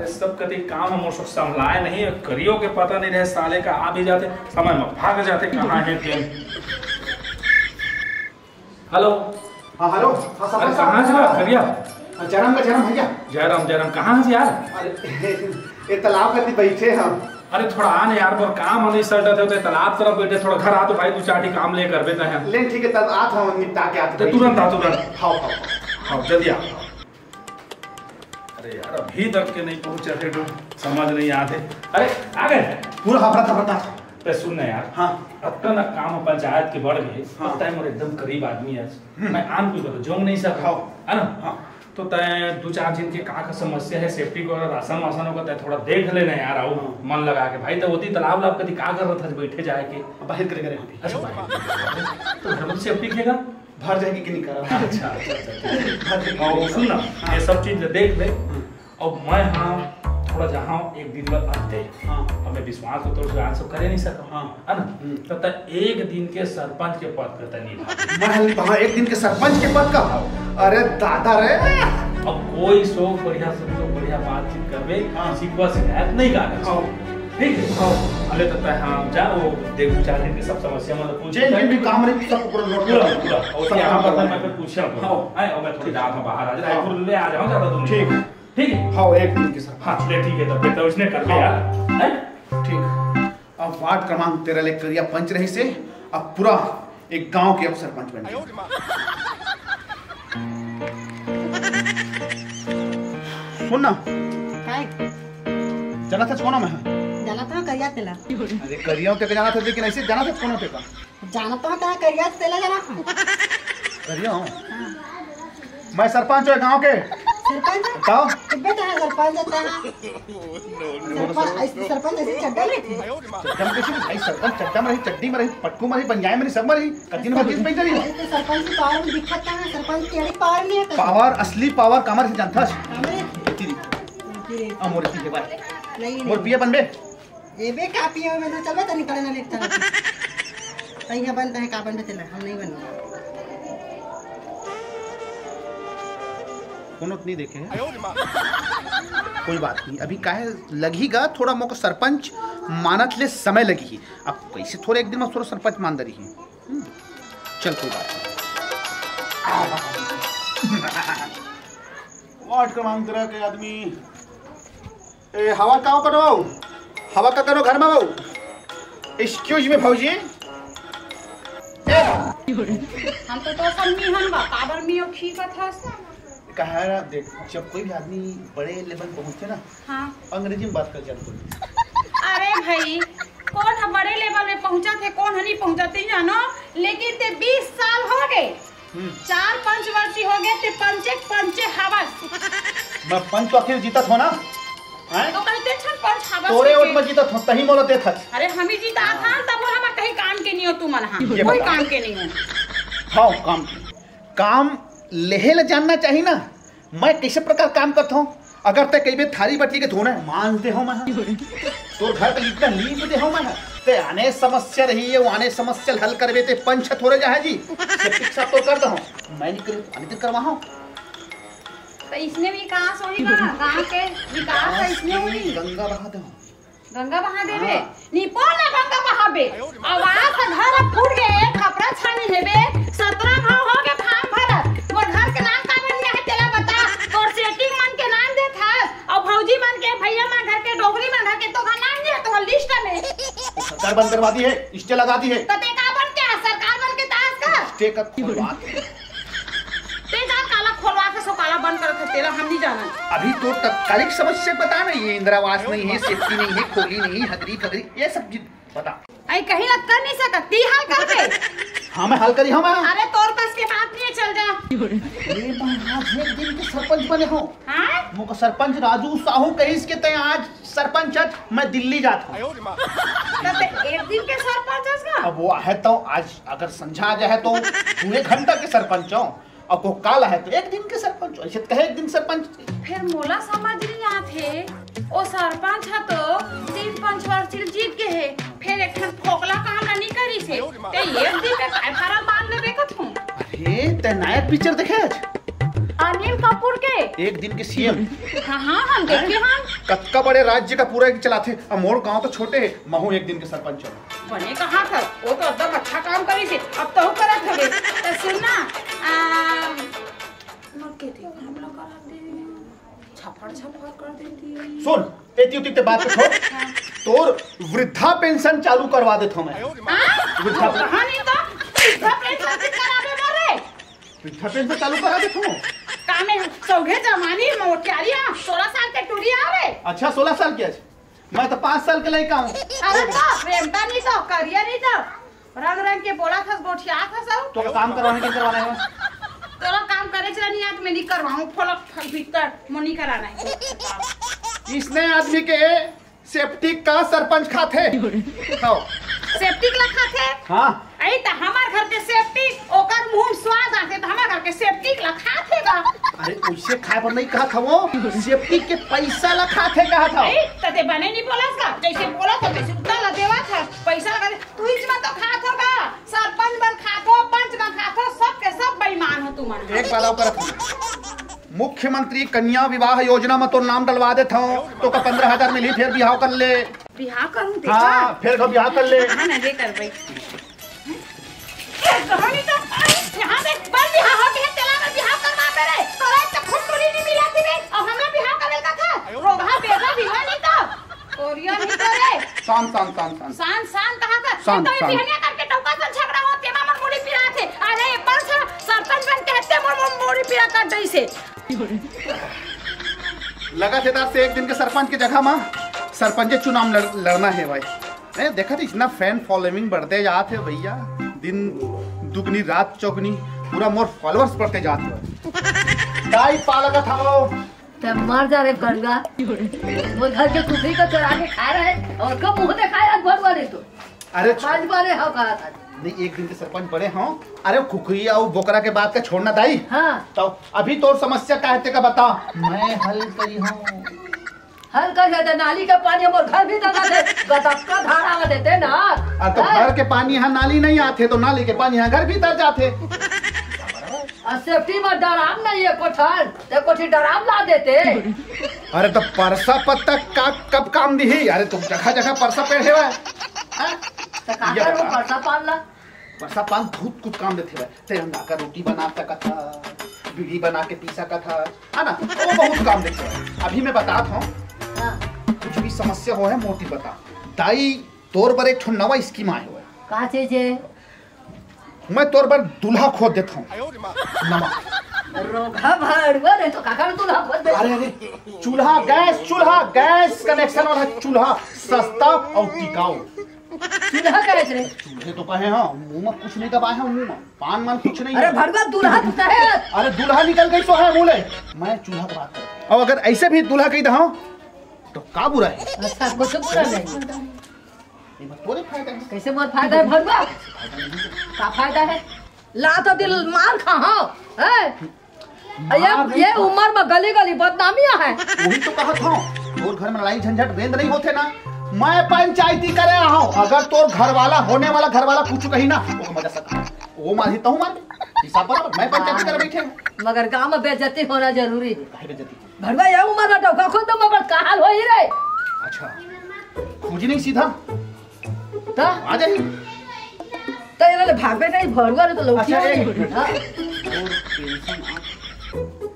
अरे सब कति काम हम उसको संभलाए नहीं करियो के पता नहीं रहे साले का आ भी जाते समय में भाग जाते कहाँ है गेम हेलो? हाँ हेलो। हाँ अरे कहाँ से करिया? हाँ, जरम का जरम भैया जयराम जयराम कहाँ से यार? अरे ये तालाब कति बैठे हम। अरे थोड़ा आने यार बहुत काम नहीं सर थे तो तालाब तरफ़ बैठे थोड़ा घर आ तो भाई दो चार ठी काम ले कर बेटा है। लेकिन ठीक है तब आत हम निपटा के आते तो तुरंत आ तुरंत। हाँ हाँ। हाँ जल्दी आ। अरे यार अभी तक के नहीं पहुँचे थे तो समझ नहीं आते। अरे आ गए पूरा हफड़ा थफड़ा पे सुन ना यार। हाँ। अब तो ना काम पंचायत के बढ़ गए। हाँ। हाँ। तय मोर एकदम करीब आदमी है। मैं आन कोई बता जोंग नहीं सका हाँ। है ना? हाँ। तो तय दो चार दिन के का का समस्या है सेफ्टी को और राशन वासन होगा तय थोड़ा देख लेना यार आओ। मन लगा के। भाई तो होती तालाब लाब कभी का कर रहा था बैठे जाए के बाहर करे करे अच्छा तो घर में सेफ्टी खेगा भर जाएगी कि नहीं करा। अच्छा अच्छा अच्छा और सुन ना ये सब चीज़ देख ले। और मैं हाँ थोड़ा जहाँ एक दिन बाद आते हाँ हमें विश्वास हो तो जान सब करे नहीं सका हाँ। है ना हम्म। तो एक दिन के सरपंच के पद पे तय निभा महल वहाँ एक दिन के सरपंच के पद का अरे दादा रे अब कोई सो बढ़िया से तो बढ़िया बातचीत करबे हाँ। शिकवा शिकायत नहीं कागज़ हाँ। ठीक है हाँ। अरे तब तक हाँ जा वो देख दो चार दिन के सब समस्या मतलब पूछ जे भी काम रही सब पूरा नोट पूरा और सब यहाँ पर मैं फिर पूछा हाँ। मैं थोड़ी रात में बाहर आ जा हाँ। रायपुर ले आ जाऊँ ज़्यादा नहीं। ठीक है। ठीक है? हाँ एक दिन के सरपंच हाँ चले ठीक है तब फिर तो उसने कर लिया। हाँ। ठीक। अब वार्ड क्रमांक तेरह ले करिया पंच रही से अब पूरा एक गाँव के अब सरपंच बन गए। सुन ना जाना था कौन में? जाना तो करिया तेला। अरे करिया ते जाना था लेकिन ऐसे जाना था कौन पे का? जाना तो कहा करिया तेला जाना था। करिया हूँ। मैं सरपंच हूँ गाँव के। सरपंच बताओ। तो सरपंच सरपंच ऐसे सरपंच चड्डा में थे चड्डा में कैसे भाई सरपंच चड्डा में रही चड्डी में रही पटकू में रही पंजाब में रही सब में रही कतिन में जीत पहन रही तो सरपंच की पावर में दिक्कत कहाँ है? सरपंच की अड़ी पावर नहीं है पावर असली पावर कमर से जानता? तेरी मोर की बात। नहीं मोर नहीं पिए बनबे बे का पिए में तो तो ना बनता है का बनते तेला हम नहीं बनेंगे। कोनो नहीं देखे हैं। कोई बात नहीं। अभी काहे लगीगा थोड़ा मोको सरपंच मानत ले समय लगी ही। अब कैसे थोड़े एक दिन में थोड़ा सरपंच मान दरी ही। हम्म, चल कोई बात नहीं। वार्ड क्रमांक तेरह के आदमी। ए हवा का करो हवा का करो घर में बाबू एक्सक्यूज में भौजी हम तो तो सब मिहन बा काबर मियो ठीक था कहा है ना, देख जब कोई भी आदमी बड़े लेवल पहुँचे ना हाँ। अंग्रेज़ी में बात कर चल अरे भाई कौन है बड़े लेवल में पहुँचा थे कौन है नहीं पहुँचा थे जानो लेकिन ते 20 साल हो गए। चार पंच वर्षी हो गए ते पंचे पंचे हवस। मैं पंच तो आखिर जीतत हो ना? हैं? तो कहते छन पंच हवस तोरे ओट में जीतत हो तही मोला देखत अरे हम ही जीता था तब हम कहीं काम के नहीं हो तुम हाँ ये कोई काम के नहीं हो। हाँ काम काम लेहे ला जानना चाहिए ना। मैं कैसे प्रकार काम करता हूँ। अगर ते कई बार थारी बटी के धोना है मानते हो मैं। तो घर का इतना लीप दे हो मैं। ते आने समस्या रही है वो आने समस्या हल करवे ते पंच थोड़े जाए जी। साफ़ तो कर दो। मैं नहीं करूँ दिन करवा हूँ तो इसमें विकास बा गाँव के विकास है इसमें हुई गंगा बहा दो। गंगा बहा देबे निपो ना गंगा बहाबे आवाज़ से घर फूट गए कपड़ा छानी हेबे सत्रह भाव हो गए फार्म भरत मन के भैया मन घर के डोगरी मन घर के तो का नाम दिया तो लिस्ट में? सरकार बंद करवा दी है स्टे लगा दी है। तो ते का बन सरकार बन के तास का स्टे का है? ते काला खोलवा के सो काला बंद कर तेला हम नहीं जाना। अभी तो तत्कालिक समस्या बता ना ये इंदिरावास नहीं है सेफ्टी नहीं है खोली नहीं है हगरी खगरी ये सब बता। आई कहीं लग कर नहीं सकत ती हाल कर दे। हाँ मैं हल करी हूँ मैं। अरे तोर बस के बात नहीं सरपंच बने हो। हाँ? सरपंच राजू साहू कहीस के तय आज सरपंच मैं दिल्ली जाता हूँ। तो एक दिन के सरपंच अब वो है तो आज अगर समझा जाए तो पूरे घंटा के सरपंच हो। और को काल है तो एक दिन के सरपंच ऐसे तो कहे एक दिन सरपंच। फिर मोला समझ नहीं आथे ओ सरपंच है तो तीन पंच वर्ष जीत के है। फिर एक ठन फोकला काम नहीं करी से। ते एक दिन में काय फारा अरे ते नायक पिक्चर देखे आज? अनिल कपूर के? एक दिन के सीएम हाँ हाँ हम देखे हम कतका बड़े राज्य का पूरा एक चलाते। अब मोर गाँव तो छोटे है महू एक दिन के सरपंच हो। बने कहाँ था वो तो एकदम अच्छा काम करी थी। अब तो करत हवे तो सुनना आ, मर के थे हम लोग करा दे छफड़ छफड़ कर देती सुन एती उती ते बात छोड़ तोर वृद्धा पेंशन चालू करवा देता हूँ मैं। हाँ? वृद्धा कहाँ नहीं तो। वृद्धा पेंशन करावे वृद्धा पेंशन चालू करा हूँ कामे सौघे जमानी मोटियारिया सोलह साल के टूरी आवे अच्छा सोलह साल की मैं तो पाँच साल के लड़का हूँ। अरे तो प्रेमता नहीं तो करियर नहीं तो रंग रंग के बोला था गोठिया था सब। तो काम करवाने के करवाना है। तोरा काम करे चला नहीं आज मैं नहीं करवाऊं। फलक फल भीतर मुनी कराना है। इसने आदमी के सेफ्टी का सरपंच खाते। खाओ सेफ्टी लखा थे हाँ। आई त हमार घर के सेफ्टी ओकर मुँह में स्वाद आते त हमार घर के सेफ्टी लखा थे का अरे उसे खाए पर नहीं कहा था वो। सेफ्टी के पैसा ला खाते कहा था। आई त ते बने नहीं बोला का। जैसे बोला तो वैसे उतना ला देवा था। पैसा लगा तू इसमें तो खा थो का। सरपंच बन खा थो पंच बन खा थो सब के सब बेईमान हो तू मन। एक बार और मुख्यमंत्री कन्या विवाह योजना में तो नाम डलवा देता हूँ। तो का पंद्रह हज़ार मिली फिर बिहाव कर ले। बिहार करूँ देखा हाँ फिर का बिहाव कर ले। हाँ ना ये कर भाई। कहानी तो यहाँ पे बल बिहार हो गया तेला में बिहार करवा पे रे। तोरा तो खुद टोली नहीं मिला थी बे और हमरा बिहार करे का था? रोगा भी है नहीं तो? कोरिया नहीं तो रे। शान शान शान शान शान शान कहाँ था? शान, तो शान। करके टोका से झगड़ा होते मामन मुड़ी पिरा थे। अरे पर से सरपंच बन के हत्ते मोर मोर मुड़ी पिरा कर दई से लगातार से एक दिन के सरपंच की जगह में? सरपंच चुनाव लड़, लड़ना है भाई। ए, देखा था इतना फ़ैन फॉलोइंग बढ़ते जाते हो भैया। दिन दुगनी रात चौगनी पूरा मोर फॉलोअर्स बढ़ते जाते हो। गाय पालक था तब मर जा रे वो घर के कुकरी को चुरा के खा रहे और कब मुँह दिखाया घर वाले तो। अरे पाँच बारे हो कहा था नहीं एक दिन के सरपंच बड़े हों। अरे कुकरी और बोकरा के बात का छोड़ना दाई। हाँ। तो अभी तो समस्या का बता मैं हल करी हूँ। हल्का जाते नाली का पानी हमारे घर भी दगा दे। गदक का धारा में देते ना। आ तो घर के पानी यहाँ नाली नहीं आते तो नाली के पानी यहाँ घर भीतर जाते। और सेफ्टी में डराम नहीं है कोठर ते कोठी डराम ला देते। अरे तो परसा पत्ता का कब काम दी है? अरे तुम जगह जगह परसा पेड़ है? तो परसा पाल ला? परसा पान बहुत कुछ काम देते ते अंडा का रोटी बना सका था बीड़ी बना के पी सका था है ना? वो बहुत काम देते अभी मैं बताता हाँ, कुछ भी समस्या हो है मोटी बता। दाई तोर पर एक ठो नवा स्कीम आए हुए। कहा चीज़ है मैं तोर पर दूल्हा खोद देता हूँ। तो तू अरे अरे चूल्हा गैस चूल्हा गैस कनेक्शन वाला चूल्हा। सस्ता और टिकाऊ। चूल्हा कहे रे। चूल्हे तो कहे हाँ मुँह में कुछ नहीं दबाए हैं मुँह में। पान मान कुछ नहीं अरे है भड़वा दूल्हा तू कहे अरे दूल्हा निकल गई सो है बोले। मैं चूल्हा की बात कर और अगर ऐसे भी दूल्हा कही दहा तो का बुरा है? अच्छा कुछ बुरा नहीं। तोरे फ़ायदा है। कैसे बहुत फ़ायदा है भड़वा का फ़ायदा है? ला तो दिल मार खा हाँ। है मार ये ये उम्र में गली गली बदनामियाँ है। वही तो कहा था। तोर घर में लड़ाई झंझट बेंद नहीं होते ना। मैं पंचायती करे रहा हूँ। अगर तोर घर वाला होने वाला घर वाला कुछ कही ना वो मज़ा सकता वो मार देता हूँ मार हिसाब बराबर मैं पंचायती करे बैठे हूँ। मगर गाँव में बेइज्जती होना ज़रूरी। है बेइज्जती? भड़वा ये उम्र में टोका खुद का हाल हो ही रहे। अच्छा खोजी नहीं सीधा? तो? आ जाही तो ये ले भागबे नहीं भड़वा रे तो लौटिया अच्छा, एक मिनट। हाँ?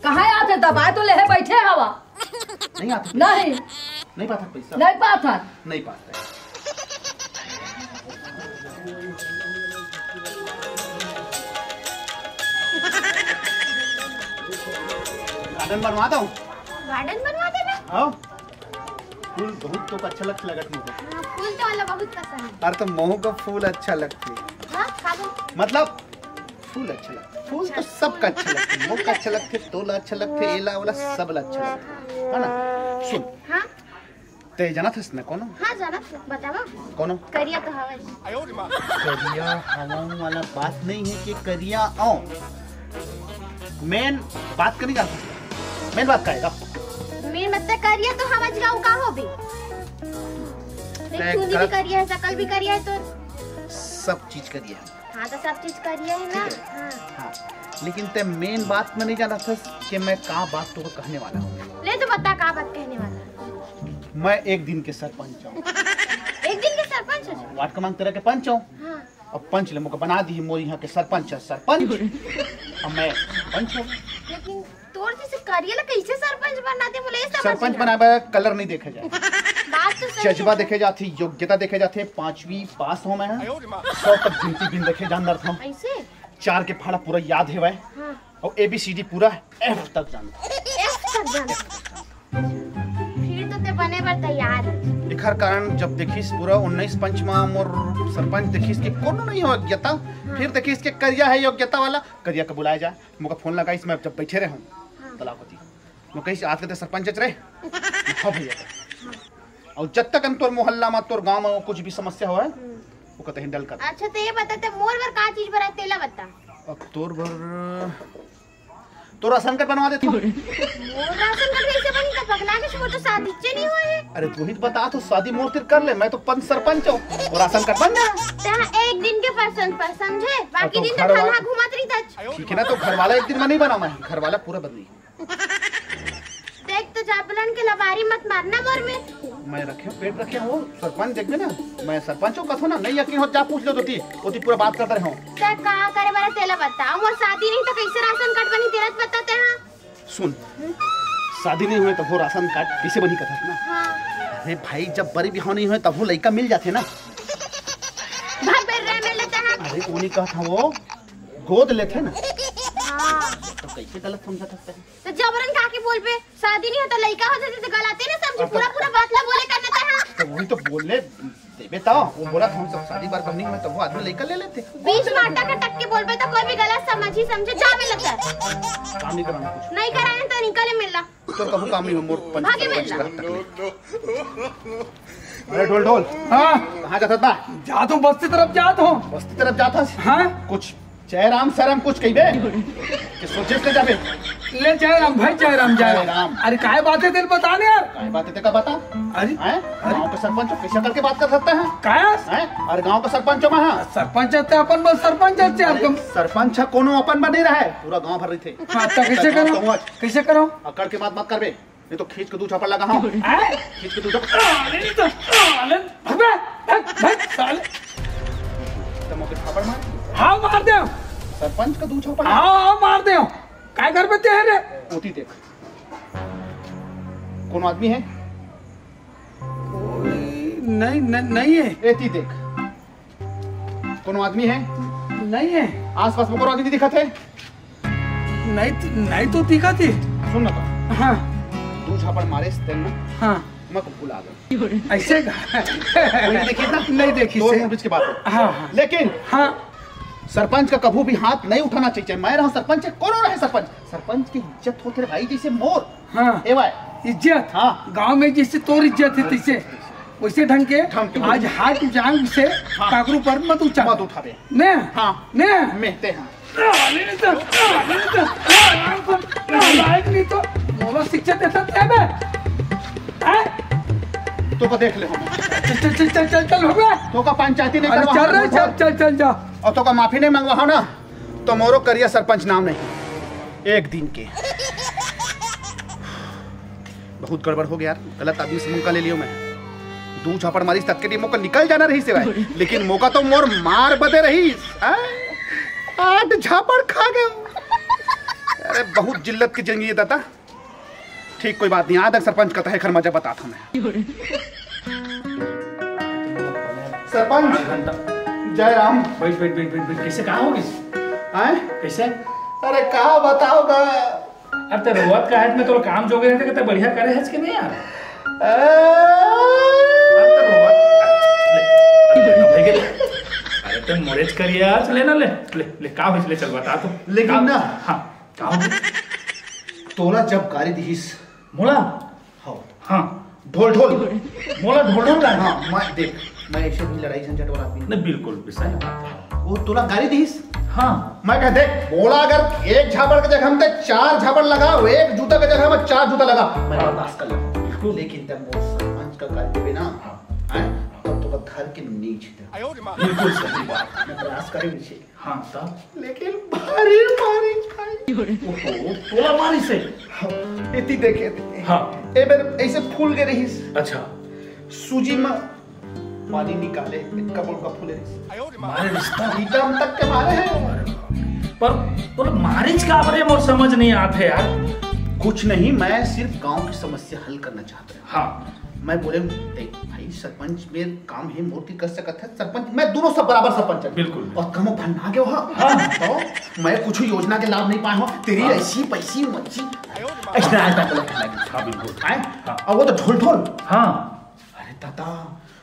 कहाँ आते दबाए तो ले बैठे हवा। नहीं आता। नहीं। नहीं पाता पैसा। नहीं पाता। नहीं पाता। गार्डन बनवा दो। गार्डन बनवा देना। आओ। फूल बहुत तो अच्छा लगता लगत मुझे हाँ, फूल तो वाला बहुत पसंद है। अरे तो महू का फूल अच्छा लगती है। है हाँ खा लो मतलब फूल अच्छा लगता है फूल तो सबका अच्छा लगता है। मोका अच्छा लगता है तोला अच्छा लगता है एला वाला सब अच्छा लगता है। है ना? सुन। हाँ। ते जाना था इसने कौन हाँ? जाना बतावा कौन करिया तो हवा करिया हवाओं वाला बात नहीं है कि करिया आओ। मेन बात करी जा मेन बात कहेगा मतलब करिया तो हवा गाँव का हो भी। चूनी भी कर- करिया है शकल भी करिया है तो। सब चीज़ करिए। हम हाँ तो सब चीज़ करिया है ना। हाँ। हाँ। लेकिन ते मेन बात में नहीं जाना था कि मैं कहाँ बात तो कहने वाला हूँ। ले तो बता का बात कहने वाला मैं एक दिन के सरपंच हूँ। एक दिन के सरपंच हो? वार्ड क्रमांक तेरह के पंच हूँ? हाँ। अब पंच ले मुझको बना दी मोर यहाँ के सरपंच है सरपंच। अब मैं पंच हूँ। लेकिन जैसे करिए कैसे सरपंच बनाते बोले सरपंच ना। कलर नहीं देखे जाए बात तो सही जज्बा देखे जाते योग्यता देखे जाते पांचवी पास हो मैं। सौ तक गिनती गिन देखे जानदार था ऐसे? चार के फाड़ा पूरा याद है वह। हाँ। और ए बी सी डी पूरा एफ़ तक जानता एफ़ तक जाना। फिर तो बने तैयार। कारण जब देखिस पूरा उन्नीस पंचमा मोर सरपंच देखिस कि कोनो नहीं हो योग्यता फिर देखिस के करिया है योग्यता वाला करिया का बुलाया जाए मुका फ़ोन लगाइस मैं जब बैठे रहे। हूँ तलापति मैं कहीं आज के सरपंच रहे हाँ भैया। और जब तक तोर मोहल्ला में तोर गाँव में कुछ भी समस्या हो है वो कहते हैंडल कर। अच्छा तो ये बताते मोर बर का चीज़ बना तेला बता। अब तोर भर तो राशन कार्ड बनवा देता हूँ मोर राशन कार्ड कैसे बनी का पगला के वो तो शादी चे नहीं हुए अरे तू ही तो बता तो शादी मोर तेर कर ले मैं तो पंच सरपंच हूँ और राशन कार्ड बन जाए तेरा एक दिन के पसंद पर समझे? बाकी तो दिन तो खाना घुमात रही ठीक है ना तो घर वाला एक दिन में नहीं बना मैं घर वाला पूरा बदली। तो के लबारी मत मारना मोर में। मैं रखे पेट रखे हो सरपंच देख ना मैं सरपंच हूँ कथो ना नहीं यकीन हो जा पूछ लो तो ती वो पूरा बात करते रहो। ते का करे वाला तेला बता मोर शादी नहीं तो कैसे राशन कार्ड बनी तेरा तो बताते हैं। सुन शादी नहीं हुए तो वो राशन कार्ड कैसे बनी कथा ना हाँ। अरे भाई जब बड़ी बिहाव नहीं हुए तब वो लड़का मिल जाते ना। भाग बेर रहे मिल लेते हैं। अरे नहीं कहा था वो गोद लेते ना। हाँ। तो कैसे गलत समझा सकते हैं? तो जबरन बोल पे? शादी नहीं होता लड़का हो जाते तो गलाते ना समझे पूरा पूरा बातला बोले कर देता है। तो वही तो बोले देवे तो वो बोला हम सब शादी बार करनी में तो वो आदमी लड़का ले लेते। बीच माटा का टक्के बोल पे तो कोई भी गलत समझ ही समझे जा मिल लगता है काम नहीं कराना कुछ। नहीं कराए तो निकले मिलना। तो कबू काम नहीं मोर पंच भागे तकलीफ़। अरे ढोल ढोल। हाँ। कहाँ जाता था? जा तो बस्ती तरफ़ जा तो बस्ती तरफ़ जाता? हाँ। कुछ जयराम सरम कुछ कहिबे? कि सोचे ले जाबे। ले जय राम भाई जय राम जय जय राम राम। अरे काय बात दिल बताने यार? काय बात का बता? अरे हैं? गाँव के सरपंच कैसे करके बात कर सकते हैं। काय? हैं? और गाँव का सरपंच हो मैं हाँ। सरपंच है अपन बस सरपंच है अरे, सरपंच कोनो अपन बन रहा है। पूरा गाँव भर रही थे। हाँ तो कैसे करो? कैसे करो? अकड़ के बात मत करबे नहीं तो खींच के दू छापड़ लगा हाँ। खींच के दू छापड़ तो साले भाग साले। तो मौके छापड़ मार। हाँ मार दे। सरपंच का दू छापड़ हाँ हाँ मार दे। काय घर पे तेरे रे मोती देख। कोनो आदमी है? नहीं नहीं नहीं है। एती देख। कोनो आदमी है? नहीं है। आसपास में कोनो आदमी दिखत है नहीं तो- नहीं तो दिखा थी। सुन ना तो। हाँ। दू छापड़ मारे दिन हाँ। मैं भूला ऐसे नहीं देखी नहीं देखी बीच की बात हाँ हाँ। लेकिन हाँ। सरपंच का कभी भी हाथ नहीं उठाना चाहिए मैं रहा सरपंच कौन रहे सरपंच सरपंच की इज़्ज़त होते रहे भाई जैसे मोर हाँ इज़्ज़त हाँ। गाँव में जिससे तोर इज़्ज़त है तिसे वैसे ढंग के आज हाथ जांग से हाँ। काकरू पर मत उठा मत उठावे ने हाँ। ने मेहते हैं तो तो नहीं तो शिक्षा देता है हैं? तो को देख ले। चल चल चल चल चल चल तो का पंचायती नहीं करवा चल रहे चल चल चल जा। और तो का माफ़ी नहीं मंगवा ना। तो मोरो करिया सरपंच नाम नहीं। एक दिन के। बहुत गड़बड़ हो गया यार। गलत आदमी से मौका ले लियो मैं। दू झापड़ मारी तब के लिए मौका निकल जाना रही से भाई लेकिन मौका तो मोर मार बदे रही। आठ झापड़ खा गए अरे बहुत जिल्लत की ज़िंदगी है दादा। ठीक कोई बात नहीं आज तक सरपंच का है खर मज़ा बताता मैं। सरपंच जय राम। बैठ बैठ बैठ बैठ कैसे कहाँ होगी आए कैसे? अरे कहा बताओगा अब तो रोवत का है में तो काम जोगे रहते कितना बढ़िया करे है कि नहीं यार। अब तो अरे तो मोरेज करिए आज ले ना ले ले ले का हो ले चल बता तो। लेकिन ना- हाँ का तोला जब गाड़ी दिहिस मोला? हाँ। हाँ। ढोल ढोल। मोला ढोल ढोल रहा हाँ मैं देख मैं ऐसे भी लड़ाई झंझट वाला आदमी नहीं बिल्कुल भी सही बात है। वो तोला गाड़ी दीस? हाँ। मैं कह देख बोला अगर एक झापड़ के जगह हम ते चार झापड़ लगाओ एक जूता के जगह हम चार जूता लगा। मैं बर्दाश्त कर लेकिन तब वो सरपंच का कार्य देवे ना। हैं? ओकर घर के नीच दे बिल्कुल सही बात मैं प्रयास करेंगे छे हाँ तब लेकिन भारी मारी खाई ओहो तोला मारी से। इति देखे थे हाँ। ए बेर ऐसे फूल के रही। अच्छा। सूजी में पानी निकाले इतना बोल का फूले मारे रिश्ता। ईटम तक के मारे हैं। पर तोला मारिच का बरे मोर समझ नहीं आते यार। कुछ नहीं मैं सिर्फ़ गाँव की समस्या हल करना चाहता हूँ। हाँ। मैं बोले भाई सरपंच में काम है मूर्ति कर सकत है। सरपंच मैं दोनों सब बराबर सरपंच है। बिल्कुल। और कम भन आ गए हो। तो मैं कुछ योजना के लाभ नहीं पाए हो। तेरी हाँ। ऐसी पैसी मच्छी को हाँ। और वो तो ढोल ढोल हाँ। अरे दादा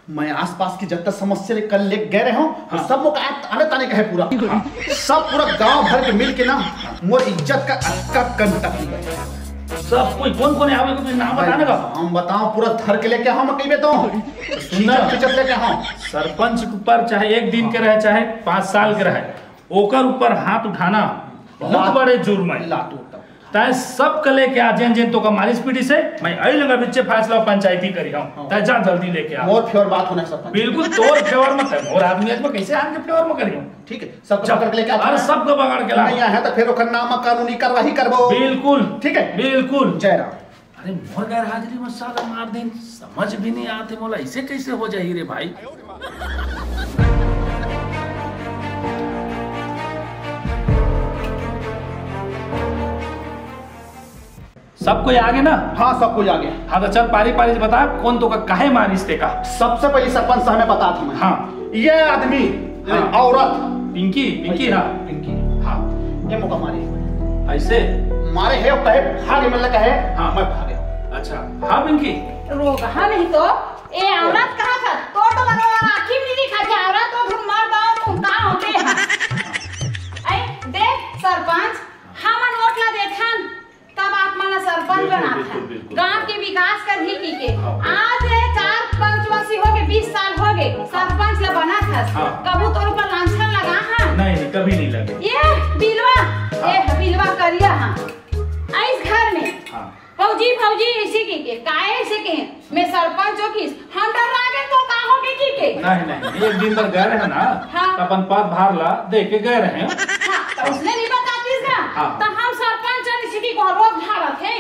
मैं आसपास की जब तक समस्या ले कल ले गए रहे हो। हाँ। सब मुका आने ताने का है पूरा। हाँ। सब पूरा गाँव भर के मिल के ना मोर इज़्ज़त का अक्का कंटक। गए सब कोई कौन कौन आवे को नाम बताने का। हम बताओ पूरा थर के लेके हम कहबे तो सुंदर खींचत लेके हम सरपंच के ऊपर चाहे एक दिन के रहे चाहे 5 साल के रहे ओकर ऊपर हाथ उठाना बहुत बड़े जुर्म है। लात तय सब कले के आ जेन जेन तो का मालिश पीटी से मैं आई लगा बिच्चे फैसला पंचायती करी हूँ हाँ। तय जा जल्दी लेके आ। मोर फ्योर बात होना सरपंच बिल्कुल तोर फेवर मत है। मोर आदमी में कैसे आके फेवर में करी हूँ? ठीक है सब पकड़ के लेके आ अरे सबको बगाड़ के ला। नहीं है तो फिर ओकर नाम कानूनी कार्रवाई करबो। बिल्कुल। ठीक है? बिल्कुल। जय राम। अरे मोर गैर हाजिरी में साला मार दिन। समझ भी नहीं आते मोला ऐसे कैसे हो जाही रे भाई? सब कोई आगे ना? हाँ सब कुछ आ गया हाँ तो चल पारी पारी बता कौन तो का काहे मारिस ते का? सबसे पहले सरपंच साहब ने बता था मैं। हाँ। ये आदमी हाँ। औरत। पिंकी पिंकी हाँ पिंकी। हाँ। ये मुका मारी। ऐसे? मारे है और कहे भागे मतलब कहे हाँ। मैं भागे। अच्छा। हाँ पिंकी? रोगा नहीं तो। ए औरत कहा था? तो तो लगा आखी में नहीं दिखा था औरत तो घुम मार दो मुँह का होते हैं। ऐ देख सरपंच हमन वोट ला देखन तब आप माना सरपंच बना था। गाँव के विकास कर ही की के। हाँ। आज है चार पंचवासी हो गए बीस साल हो गए। सरपंच ला बना था हाँ। कबू तोर ऊपर लांछन लगा हाँ। नहीं नहीं कभी नहीं लगे। ये बिलवा ये बिलवा करिया हाँ। इस घर में। हाँ। फौजी फौजी इसी की के काहे ऐसे के? मैं सरपंच हो किस हम डर लागे तो का हो के की के? नहीं नहीं एक दिन पर गए रहे ना। हाँ। तो अपन पद भार ला दे के गए रहे। हाँ, तो उसने नहीं बता इसका। हाँ। तो हम सरपंच की गौरव भारत है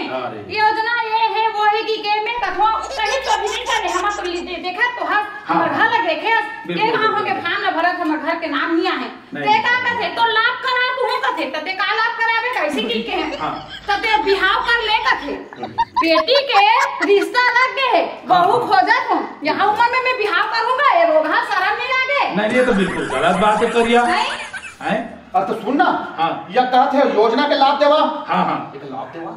योजना ये है वो है कि के में कथवा कहीं तो भी नहीं करे हम तो दे, देखा तो हर हाँ। हमर घर लग देखे के हो के। फार्म में भरत हमर घर के नाम नहीं। ते का कथे तो लाभ करा तू है कथे तो ते का लाभ करावे कैसे की के हैं? हाँ। तो ते बिहाव कर ले कथे बेटी के रिश्ता लग गए है। बहू खोजत हूँ। यहाँ उम्र में मैं बिहाव करूँगा ये रोगा शर्म नहीं लागे नहीं ये तो बिल्कुल गलत बात है करिया हैं? अब तो सुनना। हाँ। यह कहते हैं योजना के लाभ देवा। हाँ हाँ। एक लाभ देवा।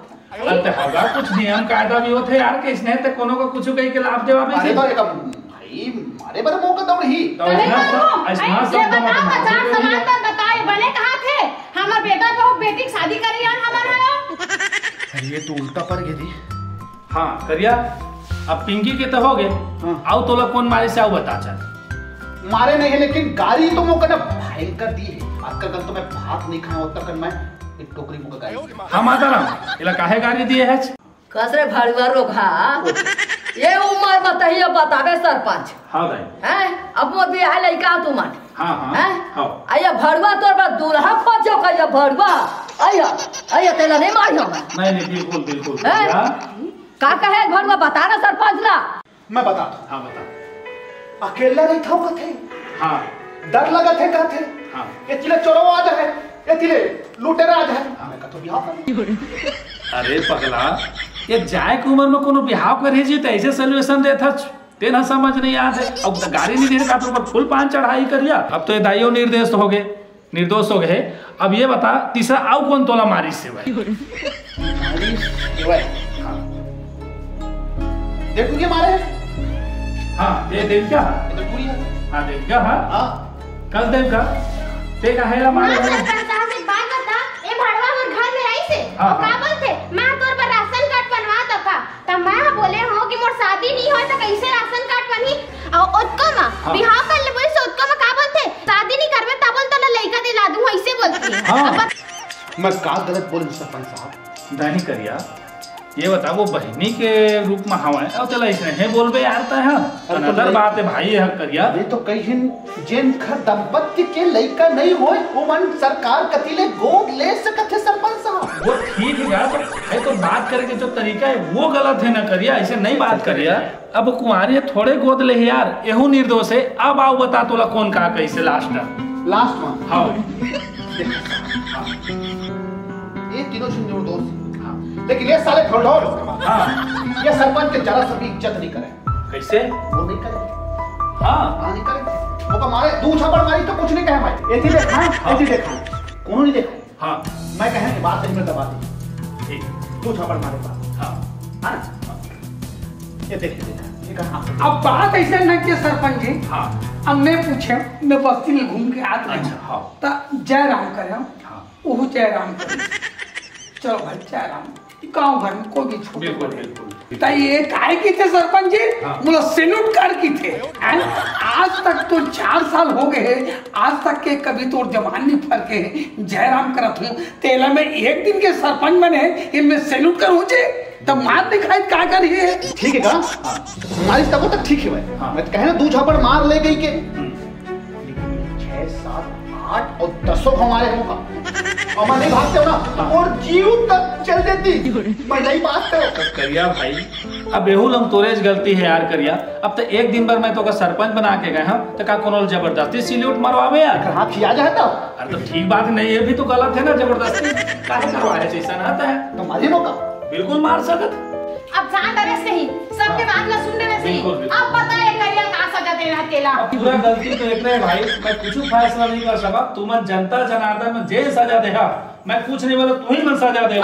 होगा कुछ नियम कायदा भी होते यार के स्नेह ते कोनो को कुछ कही के लाभ देवा भी अरे तो एक भाई मारे बारे मौका दम रही। तो अरे ऐसना सब- तो बताओ मत पचास मानो, समाज ये पर बताए बने कहाँ थे? हमार बेटा बहू बेटी की शादी करी यार हमारा अरे ये तो उल्टा पर गई हाँ करिया अब पिंकी के तो हो गए। हाँ। आओ तोला कौन मारे से आओ बता चल। मारे नहीं लेकिन गाड़ी तो मौका ना भयंकर दी है। आजकल कल तो मैं भात नहीं खाया होता कर मैं एक टोकरी मुका गाड़ी हम आता ना इला काहे गाड़ी दिए है? कसरे भड़ुआ रोखा ये उम्र बताइए बतावे सरपंच। हाँ भाई। हैं? अब मोर बियाह लइका तू मन। हाँ हाँ। हैं? हाँ। आया भड़ुआ तोर बा दूल्हा खोजो कहिया भड़ुआ। आया आया तेला नहीं मारियो मैं। नहीं नहीं बिल्कुल बिल्कुल हैं? का कहे भड़ुआ बता ना सरपंच ला मैं बताता हाँ बता। अकेला नहीं था वो थे हाँ। डर लगा थे का थे हाँ। ये तिले चोरो आज है ये तिले लुटेरा आज है। मैं कहा तो बिहार कर। अरे पगला ये जाए के उम्र में कोनो बिहाव करे जी तो ऐसे सोल्यूशन देता तेना समझ नहीं आते अब तो गाड़ी नहीं देने का तो ऊपर फुल पान चढ़ाई करिया अब तो ये दाइयो निर्देश हो गए निर्दोष हो गए। अब ये बता तीसरा आओ कौन तोला मारी से भाई हाँ। देखो ये मारे हाँ? ये देव क्या इधर पूरी है। हाँ देव क्या हाँ। हाँ। कल देव का? ते का है मारे माँ साहब एक बात बता। ए भड़वा मोर घर में आई से। हाँ, का हाँ। बोलते माँ तोर पर राशन कार्ड बनवा दका त मैं बोले हो कि मोर शादी नहीं होय त कैसे राशन कार्ड बनी? और ओतको में हाँ। बिहाव कर ले बोले से ओतको में का बोलते शादी नहीं करबे त बोल त लइका दिला दूँ ऐसे बोलती। हाँ। मैं का गलत बोल सरपंच साहब? नहीं करिया ये बता वो बहनी के रूप में हवा है। चला इसने है बोलबे यार ता है। नज़र बात है भाई है करिया। ये तो कहीं जेन घर दंपत्ति के लइका नहीं होए ओमन सरकार कतिले गोद ले सकत है सरपंच साहब। वो ठीक है यार तो है तो बात करे के जो तरीका है वो गलत है ना करिया ऐसे नहीं बात करिया। अब कुमारी थोड़े गोद ले यार एहू निर्दोष है। अब आओ बता तोला कौन कहा कैसे लास्ट में। लास्ट में हाँ। ये तीनों से निर्दोष हाँ लेकिन ये साले ठोडोल हाँ। ये सरपंच के जरा सा भी इज़्ज़त नहीं करे। कैसे? वो नहीं करे हाँ। हाँ नहीं करे वो का मारे दू छापड़ मारी तो कुछ नहीं कहे भाई। एथी देखा है। एथी देखा। है कोनो नहीं देखा? हाँ। मैं कहे कि बात नहीं में दबा दी। ठीक। दू छापड़ मारे पास हाँ। हाँ ये देखा ये कहा अब बात ऐसे न कि सरपंच जी हाँ। अब मैं पूछे मैं बस्ती में घूम के आते अच्छा, हाँ। तो जय राम करे हाँ। ओहू जय राम करे। चलो भाई जय राम गाँव घर में कोई भी छोटे बिल्कुल तो ये काहे की थे सरपंच जी? हाँ। बोलो सैल्यूट कर की थे। हैं? आज तक तो चार साल हो गए आज तक के कभी तो जवानी फरके जयराम करत हूँ। तेला में एक दिन के सरपंच बने ये मैं सैल्यूट करूँ जे। तब मार दिखाई का करिए ठीक है का? हमारी तब तक ठीक है भाई। हाँ। मैं तो कहे ना दू झापड़ मार ले गई के। छह सात आठ और दसों हमारे होगा। और मैं नहीं भागते हो ना और जीव तक चल देती। मैं नहीं भागते हो। करिया भाई अब एहू लम तोरेज गलती है यार करिया। अब तो एक दिन भर मैं तो का सरपंच बना के गए हम तो का कोनो ज़बरदस्ती सिल्यूट मरवावे यार? हाथ खिया जाए तो। अरे तो ठीक बात नहीं ये भी तो गलत है ना ज़बरदस्ती। काहे करवाए जैसा ना आता है? तो मारिए मौका। बिल्कुल मार सकत। अब जान डरे से ही सबके बात ना सुनने में से ही। बिल्कुल, बिल्कुल। अब बताए का सजा देना तेला पूरा गलती तो एक है भाई मैं कुछ फैसला नहीं कर सका तू मन जनता जनार्दन में जे सजा देहा मैं कुछ नहीं बोला तू ही मन सजा दे